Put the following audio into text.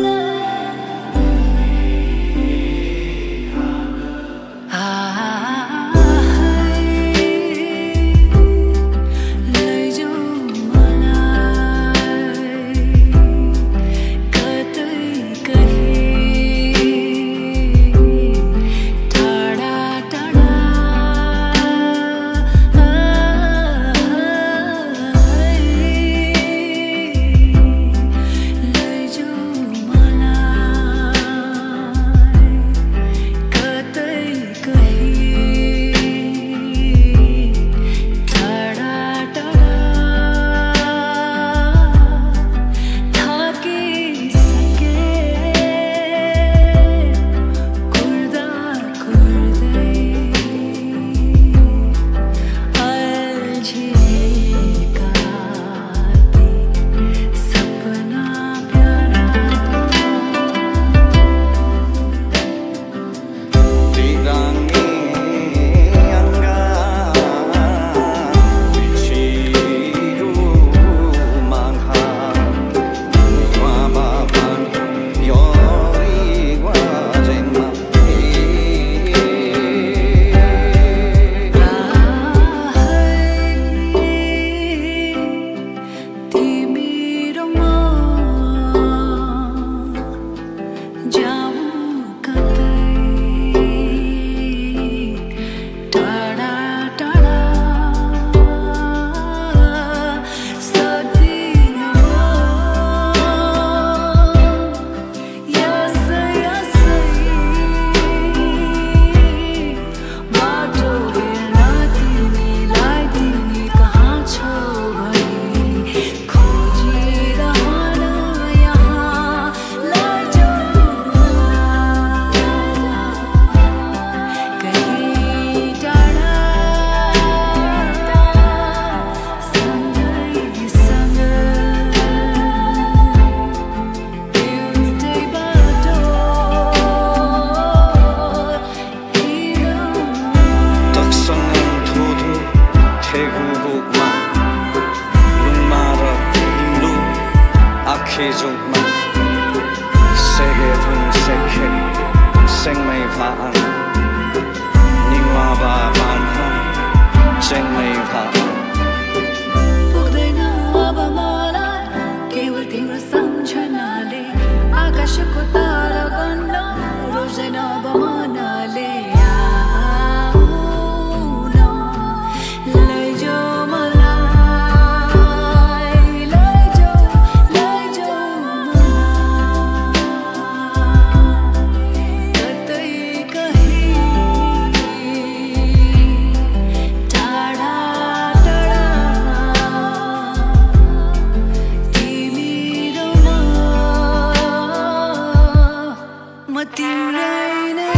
love. chi dùng mình sẽ ghê thương, sẽ khích sinh mây phá ăn. Nhưng mà bà bạn không sinh mây phá ăn. आकाश को What do you rain?